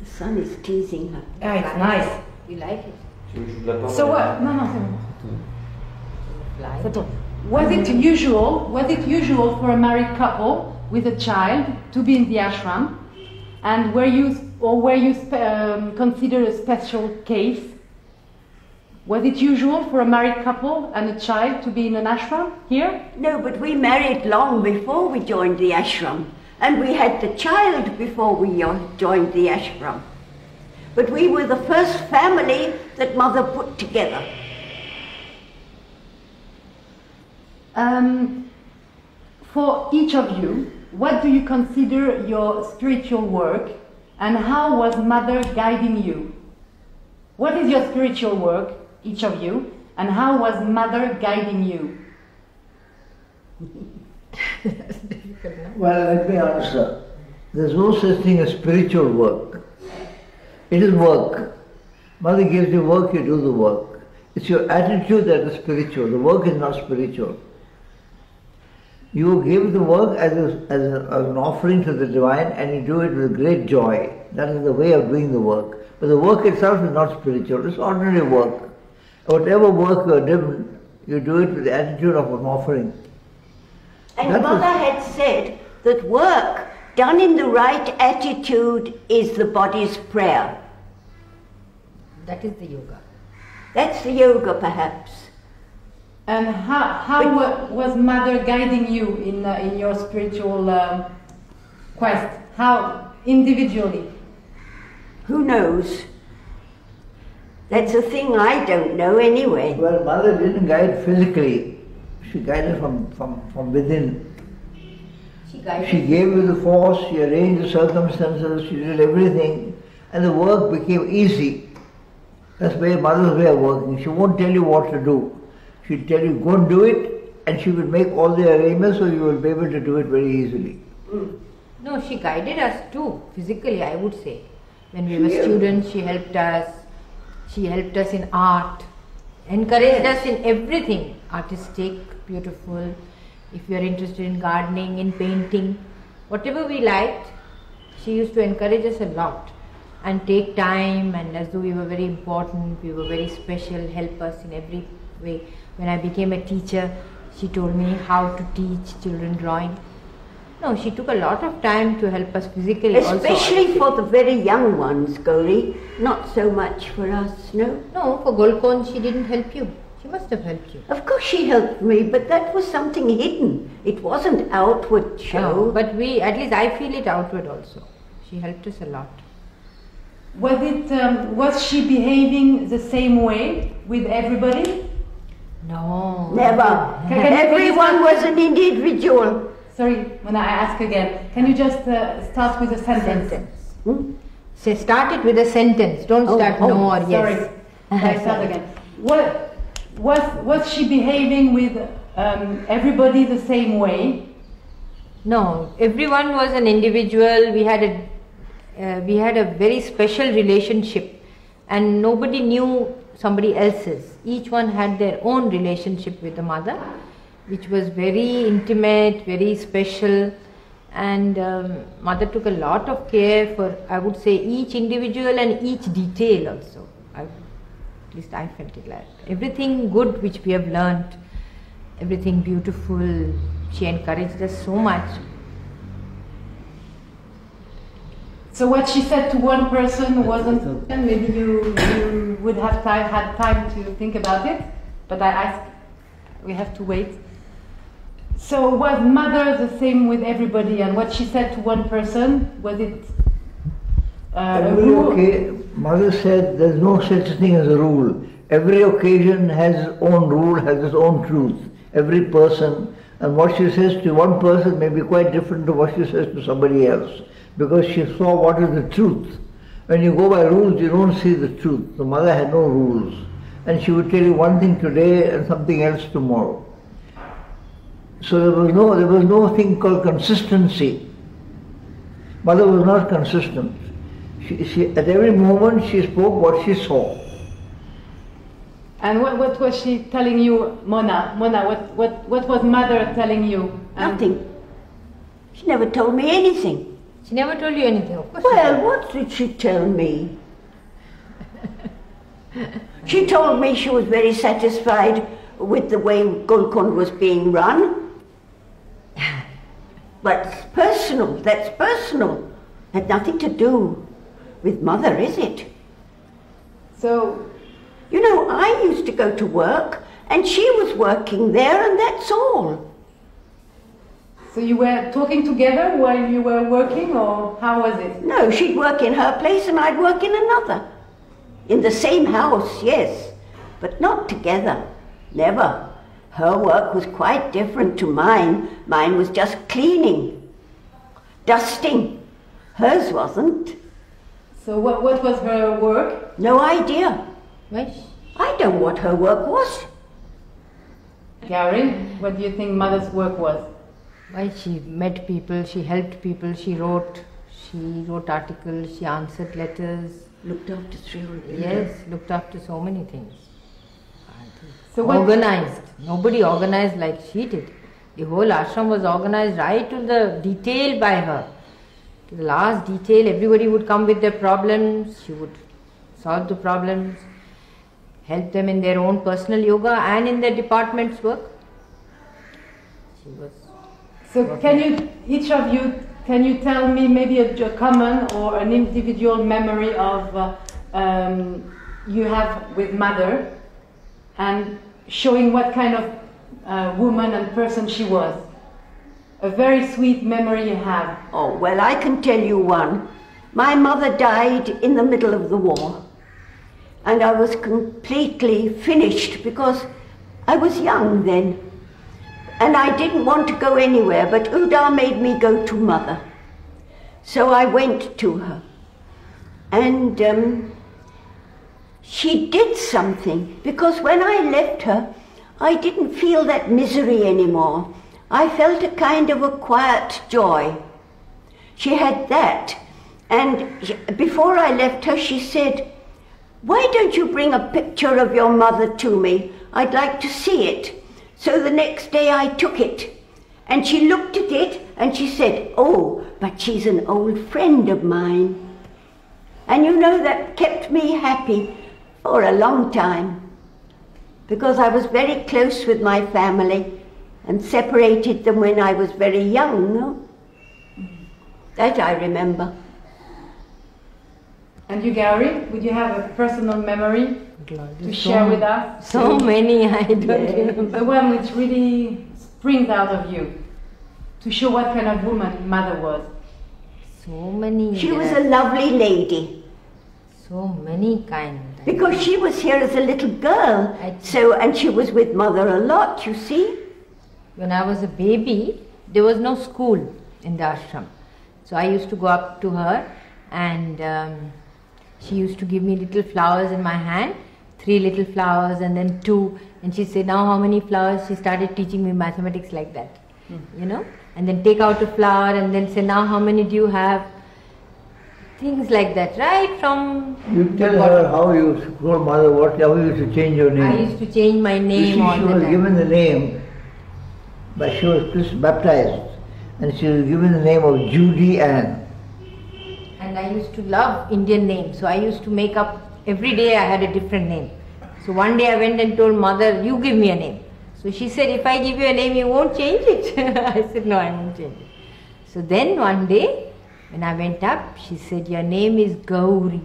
The sun is teasing her. Ah, it's nice. You like it? Tu veux que je joue de la parole So what? No, no, c'est bon. Fly. C'est bon. Was it usual? Was it usual for a married couple with a child to be in the ashram, and were you or were you spe- um, considered a special case? Was it usual for a married couple and a child to be in an ashram here? No, but we married long before we joined the ashram. And we had the child before we joined the ashram. But we were the first family that mother put together. Um, for each of you, what do you consider your spiritual work, and how was Mother guiding you? What is your spiritual work, each of you, and how was Mother guiding you? Well, let me answer. There's no such thing as spiritual work. It is work. Mother gives you work, you do the work. It's your attitude that is spiritual. The work is not spiritual. You give the work as, a, as, a, as an offering to the divine and you do it with great joy. That is the way of doing the work. But the work itself is not spiritual, it's ordinary work. Whatever work you are doing, you do it with the attitude of an offering. And That mother was- had said that work done in the right attitude is the body's prayer. That is the yoga. That's the yoga, perhaps. And how, how wa- was Mother guiding you in, uh, in your spiritual um, quest? How individually? Who knows? That's a thing I don't know anyway. Well, mother didn't guide physically. She guided from, from, from within. She guided. She gave you the force, she arranged the circumstances, she did everything, and the work became easy. That's way mother's way of working. She won't tell you what to do. She'll tell you, go and do it, and she will make all the arrangements so you will be able to do it very easily. Mm. No, she guided us too, physically, I would say. When we were students, she helped us. She helped us in art, encouraged us in everything artistic, beautiful. If you are interested in gardening, in painting, whatever we liked, she used to encourage us a lot and take time and as though we were very important, we were very special, help us in every way. When I became a teacher, she told me how to teach children drawing. No, she took a lot of time to help us physically also. Especially for the very young ones, Gauri. Not so much for us, no? No, for Golconde she didn't help you. She must have helped you. Of course she helped me, but that was something hidden. It wasn't outward show. No, but we, at least I feel it outward also. She helped us a lot. Was it um, was she behaving the same way with everybody? No. Never. Can- can you- can you Everyone was an individual. Sorry, when I ask again, can you just uh, start with a sentence? Sentence. Hmm? Say, start it with a sentence. Don't Oh, start oh, no or Sorry, yes. I start again. What was was she behaving with um, everybody the same way? No, everyone was an individual. We had a uh, we had a very special relationship, and nobody knew somebody else's. Each one had their own relationship with the mother, which was very intimate, very special, and um, mother took a lot of care for I would say each individual and each detail also. I, at least I felt it like everything good which we have learnt, everything beautiful. She encouraged us so much. So what she said to one person wasn't, and maybe you, you would have time, had time to think about it, but I ask, we have to wait. So was mother the same with everybody, and what she said to one person, was it uh, a Every rule? occa- mother said there's no such thing as a rule. Every occasion has its own rule, has its own truth. Every person, and what she says to one person may be quite different to what she says to somebody else, because she saw what is the truth. When you go by rules, you don't see the truth. The mother had no rules, and she would tell you one thing today and something else tomorrow. So there was no there was no thing called consistency. Mother was not consistent. She, she, at every moment she spoke what she saw. And what, what was she telling you, Mona? Mona, what, what, what was mother telling you? And- Nothing. She never told me anything. She never told you anything, of course. Well, what did she tell me? she told me she was very satisfied with the way Golconde was being run. But it's personal, that's personal. Had nothing to do with mother, is it? So, You know, I used to go to work and she was working there and that's all. so you were talking together while you were working, or how was it? No, she'd work in her place and I'd work in another. In the same house, yes, but not together. Never. Her work was quite different to mine. Mine was just cleaning, dusting. Hers wasn't. So, what, what was her work? No idea. Why? sh- I don't know what her work was. Gary, what do you think mother's work was? Why she met people, she helped people, she wrote, she wrote articles, she answered letters. Looked after three old. Yes, looked after so many things. So, organized. Nobody organized like she did. The whole ashram was organized right to the detail by her. To the last detail, everybody would come with their problems. She would solve the problems, help them in their own personal yoga and in their department's work. She was So can you, each of you, can you tell me maybe a, a common or an individual memory of uh, um, you have with mother, and showing what kind of uh, woman and person she was? A very sweet memory you have. Oh, well, I can tell you one. My mother died in the middle of the war, and I was completely finished because I was young then. And I didn't want to go anywhere, but Udar made me go to mother. So I went to her. And um, she did something because when I left her, I didn't feel that misery anymore. I felt a kind of a quiet joy. She had that. And before I left her, she said, Why don't you bring a picture of your mother to me? I'd like to see it. So the next day I took it. And she looked at it and she said, Oh, but she's an old friend of mine. And you know, that kept me happy for a long time because I was very close with my family and separated them when I was very young. No? That I remember. And you, Gary, would you have a personal memory to share with us? So many, I don't remember. The one which really springs out of you to show what kind of woman mother was. So many. She there was a lovely lady so many kind. Because she was here as a little girl. So, and she was with mother a lot, you see. When I was a baby, there was no school in the ashram. So I used to go up to her and um, she used to give me little flowers in my hand, three little flowers and then two. And she said, Now how many flowers? She started teaching me mathematics like that, you know. And then take out a flower and then say, Now how many do you have? Things like that, right? From You tell her how you told mother what, how you used to change your name. I used to change my You name see, all she the was time. given the name, but she was Christ baptized, and she was given the name of Judy Ann. And I used to love Indian names, so I used to make up every day I had a different name. So one day I went and told mother, You give me a name. So she said, If I give you a name, you won't change it. I said, No, I won't change it. So then one day, when I went up, she said, Your name is Gauri.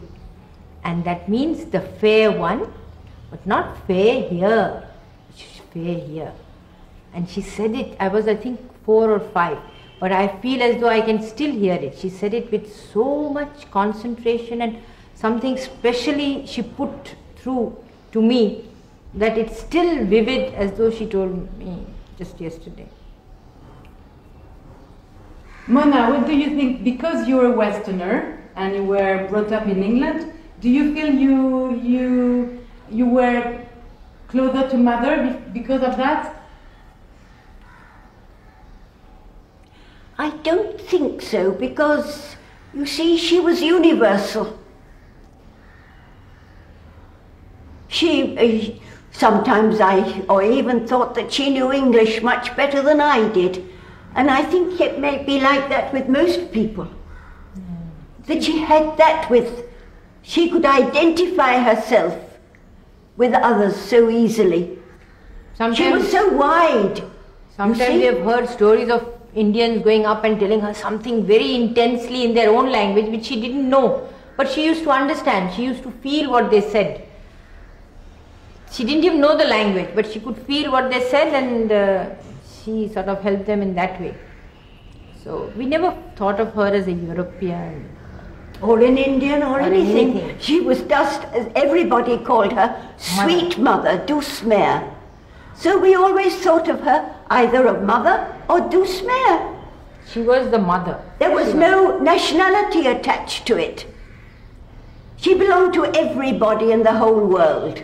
And that means the fair one, but not fair here, fair here. And she said it, I was, I think, four or five, but I feel as though I can still hear it. She said it with so much concentration and something specially she put through to me that it's still vivid as though she told me just yesterday. Mona, what do you think? Because you're a Westerner and you were brought up in England, do you feel you you you were closer to mother because of that? I don't think so because, you see, she was universal. She, uh, sometimes I, or even thought that she knew English much better than I did. And I think it may be like that with most people. that she had that with, she could identify herself with others so easily. Sometimes, She was so wide. sometimes we have heard stories of Indians going up and telling her something very intensely in their own language which she didn't know. But she used to understand, she used to feel what they said. She didn't even know the language, but she could feel what they said and uh, she sort of helped them in that way. So we never thought of her as a European. or an Indian or, Or anything. anything. She was just, as everybody called her, sweet mother, Douce Mère. So we always thought of her either of mother or Douce Mère. She was the mother. There was no nationality attached to it. She belonged to everybody in the whole world.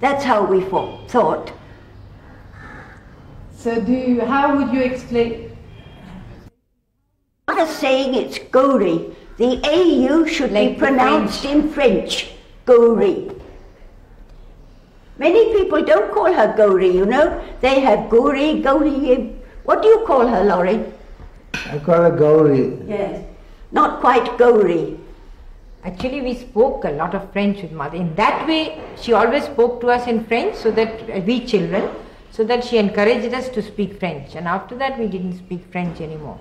That's how we thought. So do you, how would you explain? Not as saying it's Gauri. The AU should Like be the pronounced in French. Gauri. Many people don't call her Gauri, you know. They have Gauri, Gauri. Eh, what do you call her, Laurie? I call her Gauri. Yes. Not quite Gauri. Actually, we spoke a lot of French with mother. In that way, she always spoke to us in French, so that we children, so that she encouraged us to speak French. And after that, we didn't speak French anymore.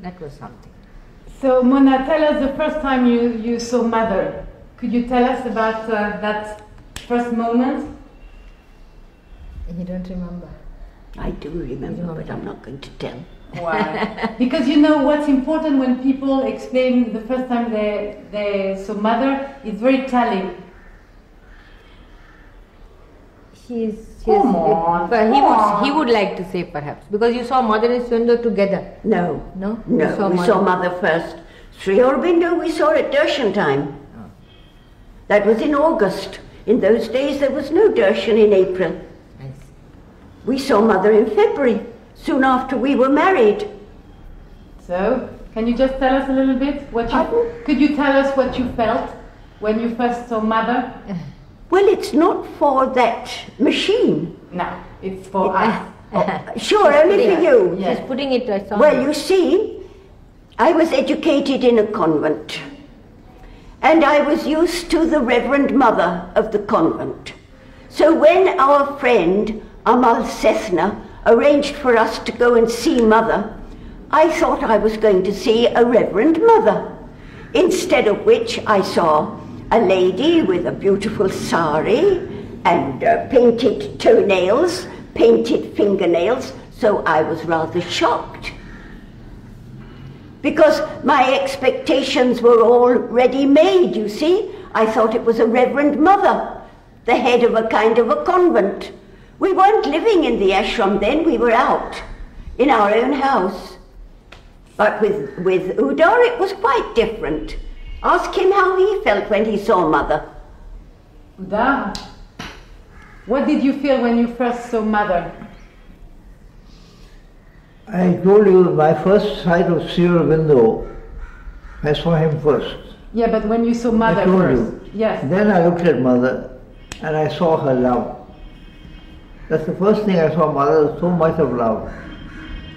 That was something. So Mona, tell us the first time you, you saw mother. Could you tell us about uh, that first moment? You don't remember? I do remember, but I'm not going to tell. Why? because you know what's important when people explain the first time they, they saw mother, it's very telling. She's, she's Come on, but he would on. he would like to say perhaps because you saw mother and Sri Aurobindo together. No. No? No, saw we mother. saw Mother first. Sri Aurobindo we saw at Darshan time. Oh. That was in August. In those days there was no Darshan in April. We saw Mother in February, soon after we were married. So, can you just tell us a little bit what you Pardon? could you tell us what you felt when you first saw mother? Well, it's not for that machine. No, it's for us. Oh. Sure, only for you. Yeah. She's putting it. I saw Well, you see, I was educated in a convent. And I was used to the Reverend Mother of the convent. So when our friend Amal Sethna arranged for us to go and see Mother, I thought I was going to see a Reverend Mother. Instead of which I saw a lady with a beautiful sari and uh, painted toenails, painted fingernails, so I was rather shocked because my expectations were all ready made, you see. I thought it was a Reverend Mother, the head of a kind of a convent. We weren't living in the ashram then, we were out in our own house. But with, with Udar, it was quite different. Ask him how he felt when he saw Mother. Udar, what did you feel when you first saw mother? I told you my first sight of Sri Aurobindo. I saw him first. Yeah, but when you saw mother I told first. you. Yes. Then I looked at mother and I saw her love. That's the first thing I saw mother, so much of love.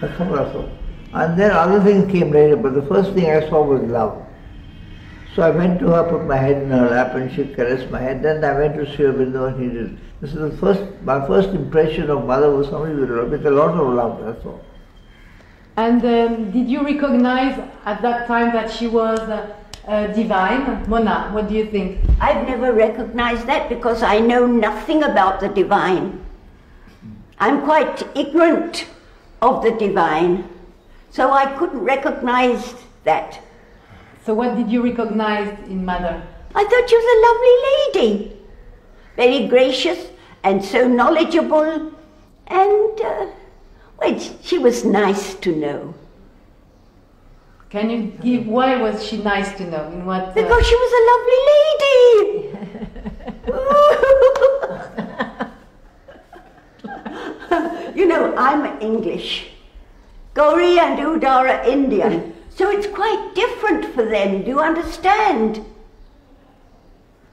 That's all I saw. And then other things came later, but the first thing I saw was love. So I went to her, put my head in her lap and she caressed my head. Then I went to Sri Aurobindo and he did. This is the first, my first impression of mother was somebody with, with a lot of love, that's all. And um, did you recognize at that time that she was uh, uh, divine? Mona, what do you think? I've never recognized that because I know nothing about the divine. I'm quite ignorant of the divine, so I couldn't recognize that. So, what did you recognize in mother? I thought she was a lovely lady, very gracious and so knowledgeable, and uh, well, she was nice to know Can you give why was she nice to know? In what? uh, because she was a lovely lady. you know, I'm English. Gauri and Udar are Indian, so it's quite different for them. Do you understand?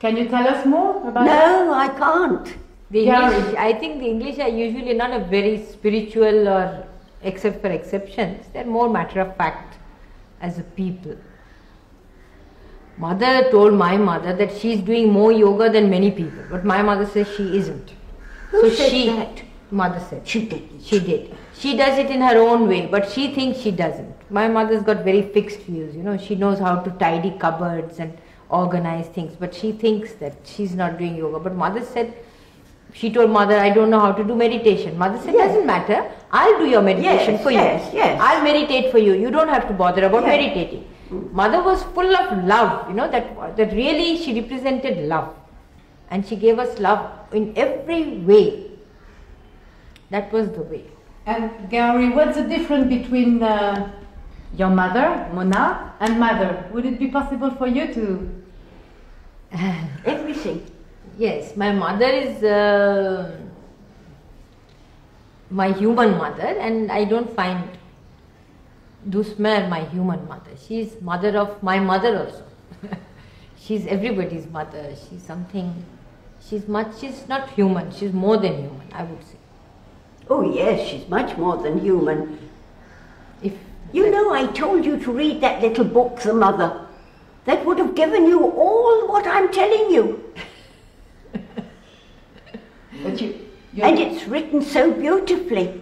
can you tell us more about? No, I can't. The Yeah. English, I think the English are usually not a very spiritual or, except for exceptions, they're more matter of fact as a people. Mother told my mother that she's doing more yoga than many people, but my mother says she isn't. Who so said she, that? mother said. She didn't. She did. She does it in her own way, but she thinks she doesn't. My mother's got very fixed views, you know, she knows how to tidy cupboards and organize things, but she thinks that she's not doing yoga. But mother said, she told mother, I don't know how to do meditation. Mother said, Yes. doesn't matter. I'll do your meditation Yes, for yes, you. yes. I'll meditate for you. You don't have to bother about Yes. meditating. Mother was full of love, you know, that, that really she represented love. And she gave us love in every way. That was the way. And Gary, what's the difference between uh, your mother, Mona, and mother? Would it be possible for you to? Everything. Yes, my mother is uh, my human mother, and I don't find Douce Mère my human mother. She's mother of my mother also. she's everybody's mother. She's something. She's much. She's not human. She's more than human. I would say. Oh, yes, she's much more than human. If You know, I told you to read that little book, The Mother. That would have given you all what I'm telling you. But you, you And it's written so beautifully.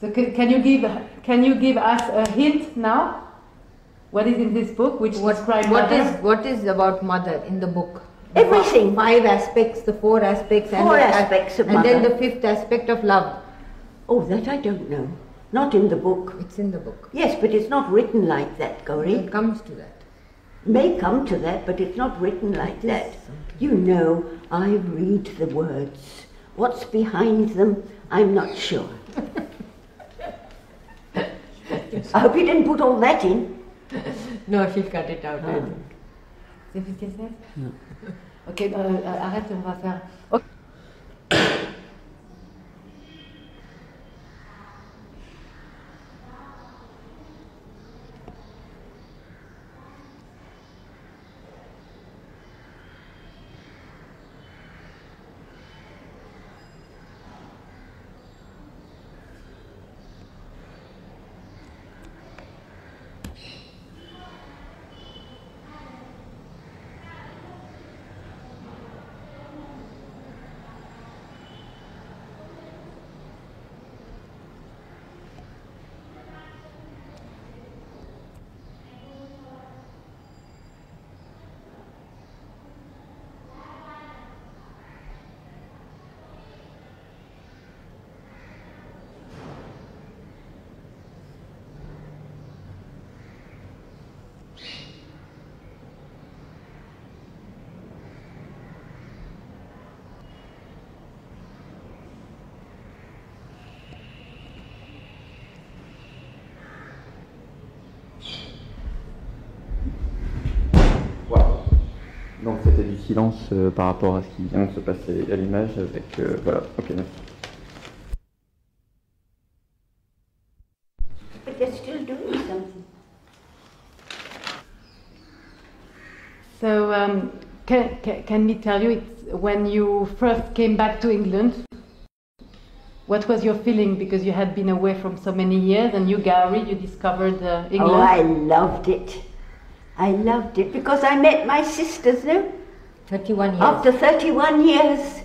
so can, can you give can you give us a hint now? What is in this book which what, describes what mother? is what is about mother in the book? Everything. Five aspects, the four aspects, and Four the, aspects of and then the fifth aspect of love. Oh, that I don't know. Not in the book. It's in the book. Yes, but it's not written like that, Gauri. It comes to that. May come to that, but it's not written like It that. You know, I read the words. What's behind them, I'm not sure. I hope you didn't put all that in. No, she'll cut it out. I ah. Ah. don't. C'est plus que ça Ok, euh, arrête, on va faire. Ok. Du silence euh, par rapport à ce qui vient de se passer à l'image avec... euh, voilà, ok. merci. But they're still doing something. So, um, can, can, can me tell you, it's when you first came back to England, what was your feeling? Because you had been away from so many years, and you, Gary, you discovered uh, England. Oh, I loved it. I loved it because I met my sisters, no? 31 years. After 31 years.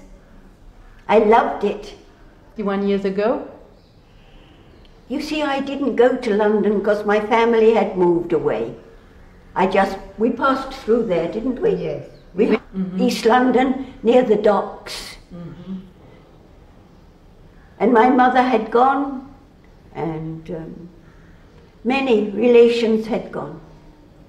I loved it. 51 years ago. You see, I didn't go to London because my family had moved away. I just, we passed through there, didn't we? Yes. We went mm-hmm. East London, near the docks. Mm-hmm. And my mother had gone, and um, many relations had gone.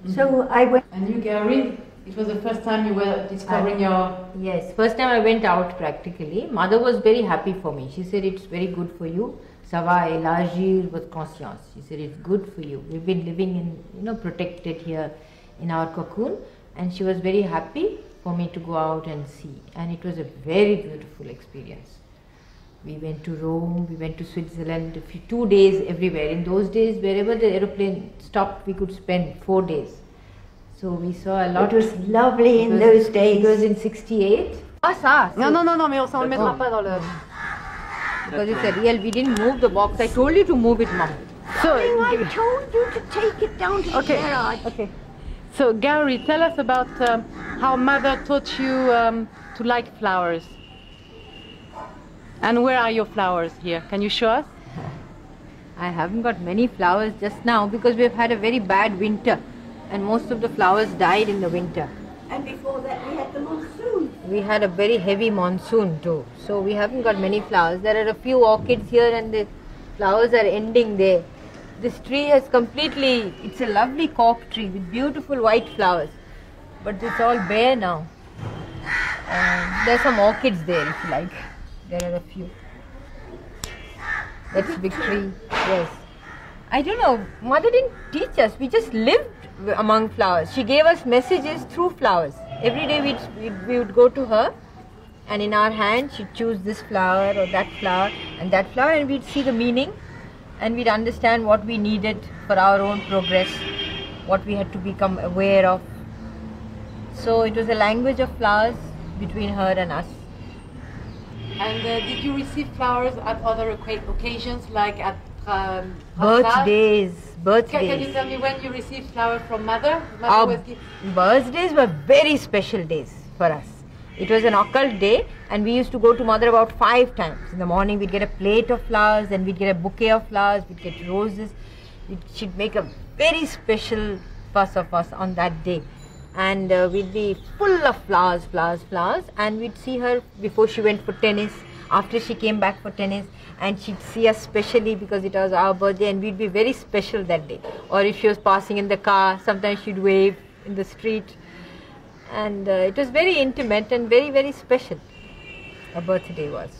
So mm-hmm. I went. And you, Gary, it was the first time you were discovering your. Yes, first time I went out practically. Mother was very happy for me. She said it's very good for you. Ça va élargir votre conscience. She said it's good for you. We've been living in, you know, protected here in our cocoon, and she was very happy for me to go out and see. And it was a very beautiful experience. We went to Rome, we went to Switzerland, a few, two days everywhere. In those days, wherever the aeroplane stopped, we could spend four days. So we saw a lot. It was lovely in was- those It was in 68. Ah, ça. Non, non, non, non, mais on s'en le mettra Oh. pas dans le. Because it's a real, we didn't move the box. I told you to move it, mom. So, I told you to take it down to Okay. the garage. okay. So, Gary, tell us about um, how mother taught you um, to like flowers. And where are your flowers here? Can you show us? I haven't got many flowers just now because we've had a very bad winter and most of the flowers died in the winter. And before that we had the monsoon. We had a very heavy monsoon too, so we haven't got many flowers. There are a few orchids here and the flowers are ending there. This tree has completely, it's a lovely cork tree with beautiful white flowers, but it's all bare now. And there's some orchids there if you like. There are a few. That's big tree, yes. I don't know, mother didn't teach us, we just lived among flowers. She gave us messages through flowers. Every day we'd, we'd, we would go to her and in our hand she'd choose this flower or that flower and that flower and we'd see the meaning and we'd understand what we needed for our own progress, what we had to become aware of. So it was a language of flowers between her and us. And uh, did you receive flowers at other occasions, like at um, Hassad? Birthdays, Can, birthdays. can you tell me when you received flowers from mother? Mother Our birthdays were very special days for us. It was an occult day, and we used to go to mother about five times. In the morning, we'd get a plate of flowers, then we'd get a bouquet of flowers, we'd get roses. We'd, she'd make a very special fuss of us on that day. And uh, we'd be full of flowers, flowers, flowers. And we'd see her before she went for tennis, after she came back for tennis, and she'd see us specially because it was our birthday, and we'd be very special that day. Or if she was passing in the car, sometimes she'd wave in the street and uh, it was very intimate and very very special a birthday was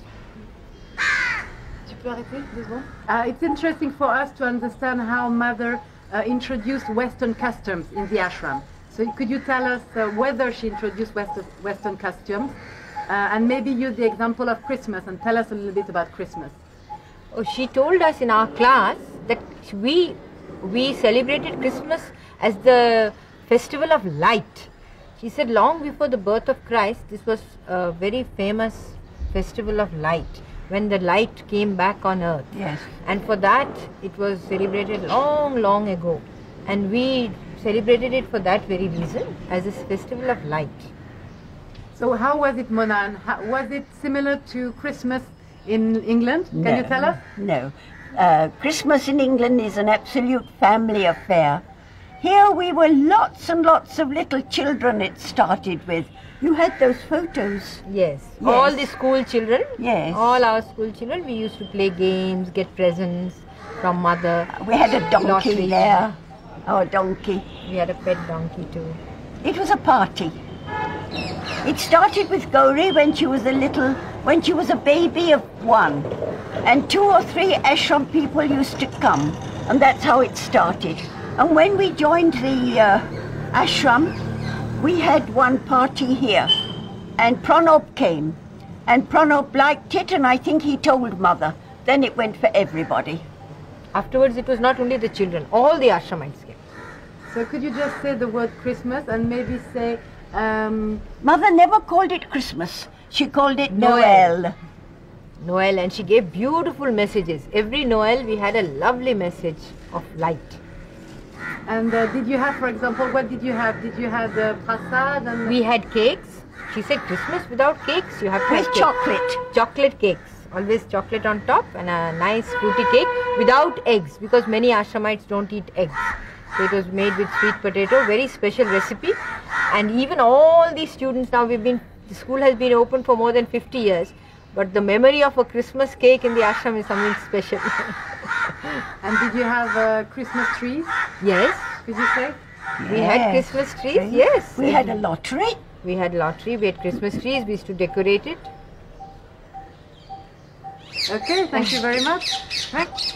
Tu peux arrêter deux? Uh, it's interesting for us to understand how mother uh, introduced Western customs in the ashram. So could you tell us uh, whether she introduced Western, Western customs uh, and maybe use the example of Christmas and tell us a little bit about Christmas. oh, she told us in our class that we we celebrated christmas as the festival of light she said long before the birth of christ this was a very famous festival of light when the light came back on earth Yes. and for that it was celebrated long long ago and we celebrated it for that very reason as a festival of light So how was it, Mona? And how, was it similar to Christmas in England? Can you tell us? No. Uh, Christmas in England is an absolute family affair. Here we were lots and lots of little children it started with. You had those photos. Yes. Yes. All the school children. Yes. All our school children. We used to play games, get presents from mother. We had a donkey Lottery. there. Our donkey. We had a pet donkey too. It was a party. It started with Gauri when she was a little, when she was a baby of one. And two or three ashram people used to come. And that's how it started. And when we joined the uh, ashram, we had one party here. And Pranab came. And Pranab liked it, and I think he told mother. Then it went for everybody. Afterwards, it was not only the children, all the ashramites came. So could you just say the word Christmas and maybe say um, Mother never called it Christmas. She called it Noel. Noel. Noel, and she gave beautiful messages. Every Noel, we had a lovely message of light. And uh, did you have, for example, what did you have? Did you have the prasad and We had cakes. She said, Christmas without cakes, you have to With have chocolate. chocolate cakes always chocolate on top and a nice fruity cake without eggs because many ashramites don't eat eggs so it was made with sweet potato very special recipe and even all these students now we've been the school has been open for more than 50 years but the memory of a christmas cake in the ashram is something special and did you have uh, Christmas trees? yes Could you say? we had christmas trees yes We had a lottery. we had lottery we had christmas trees we used to decorate it Okay, thank you very much.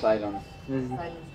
Silence. Silence.